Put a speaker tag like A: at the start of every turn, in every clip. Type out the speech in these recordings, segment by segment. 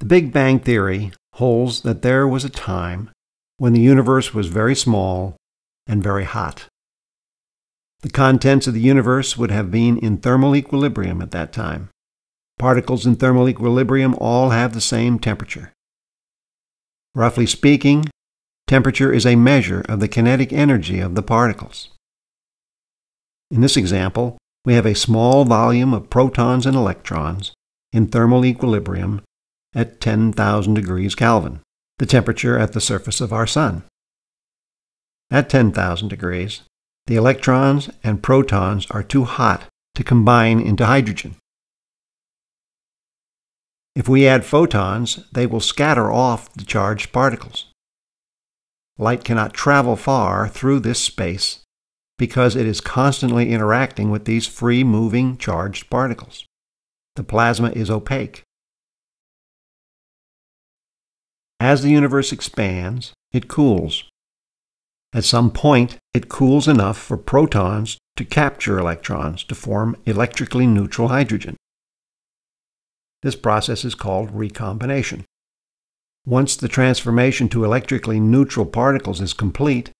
A: The Big Bang Theory holds that there was a time when the universe was very small and very hot. The contents of the universe would have been in thermal equilibrium at that time. Particles in thermal equilibrium all have the same temperature. Roughly speaking, temperature is a measure of the kinetic energy of the particles. In this example, we have a small volume of protons and electrons in thermal equilibrium at 10,000 degrees Kelvin, the temperature at the surface of our Sun. At 10,000 degrees, the electrons and protons are too hot to combine into hydrogen. If we add photons, they will scatter off the charged particles. Light cannot travel far through this space because it is constantly interacting with these free moving charged particles. The plasma is opaque. As the universe expands, it cools. At some point, it cools enough for protons to capture electrons to form electrically neutral hydrogen. This process is called recombination. Once the transformation to electrically neutral particles is complete,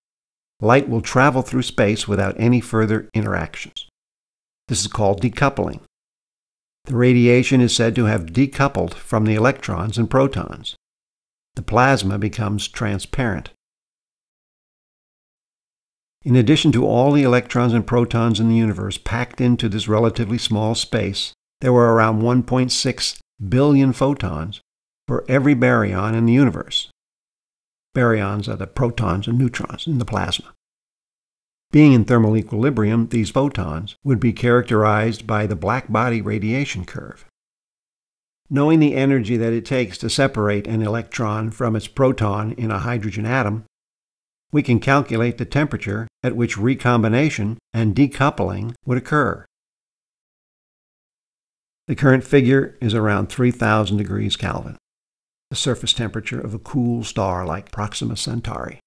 A: light will travel through space without any further interactions. This is called decoupling. The radiation is said to have decoupled from the electrons and protons. The plasma becomes transparent. In addition to all the electrons and protons in the universe packed into this relatively small space, there were around 1.6 billion photons for every baryon in the universe. Baryons are the protons and neutrons in the plasma. Being in thermal equilibrium, these photons would be characterized by the black body radiation curve. Knowing the energy that it takes to separate an electron from its proton in a hydrogen atom, we can calculate the temperature at which recombination and decoupling would occur. The current figure is around 3000 degrees Kelvin, the surface temperature of a cool star like Proxima Centauri.